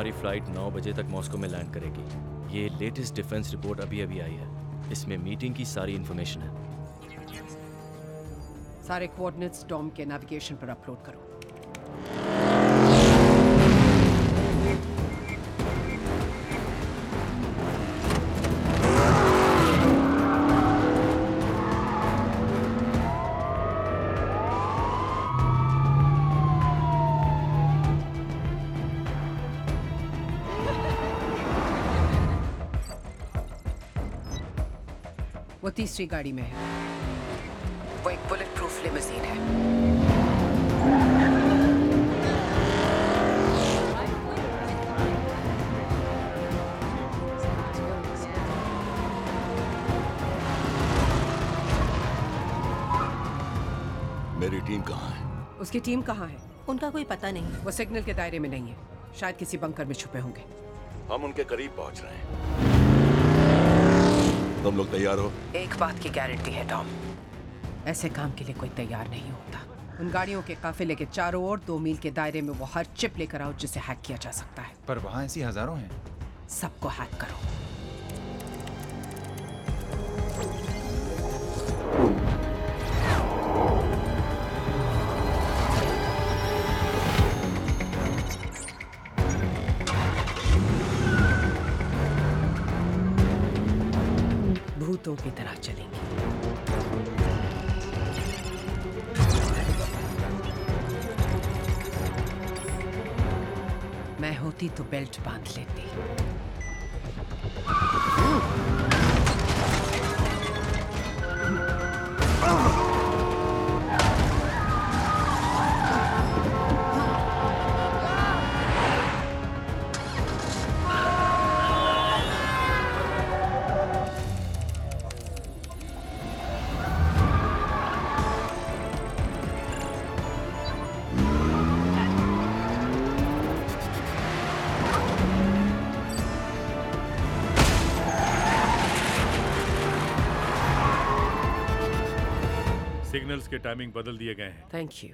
हमारी फ़्लाइट 9 बजे तक मॉस्को में लैंड करेगी। ये लेटेस्ट डिफेंस रिपोर्ट अभी अभी आई है। इसमें मीटिंग की सारी इंफॉर्मेशन है। सारे कोऑर्डिनेट्स डॉम के नेविगेशन पर अपलोड करो। वो तीसरी गाड़ी में है। वो एक बुलेट प्रूफ लिमोजीन है। मेरी टीम कहाँ है? उसकी टीम कहाँ है? उनका कोई पता नहीं। वो सिग्नल के दायरे में नहीं है। शायद किसी बंकर में छुपे होंगे। हम उनके करीब पहुँच रहे हैं। तुम लोग तैयार हो? एक बात की गारंटी है टॉम ऐसे काम के लिए कोई तैयार नहीं होता। उन गाड़ियों के काफिले के चारों ओर दो मील के दायरे में वो हर चिप लेकर आओ जिसे हैक किया जा सकता है। पर वहाँ ऐसी हज़ारों हैं। सबको हैक करो। भूतों की तरह चलेंगे। मैं होती तो बेल्ट बाँध लेती। सिग्नल्स के टाइमिंग बदल दिए गए हैं। Thank you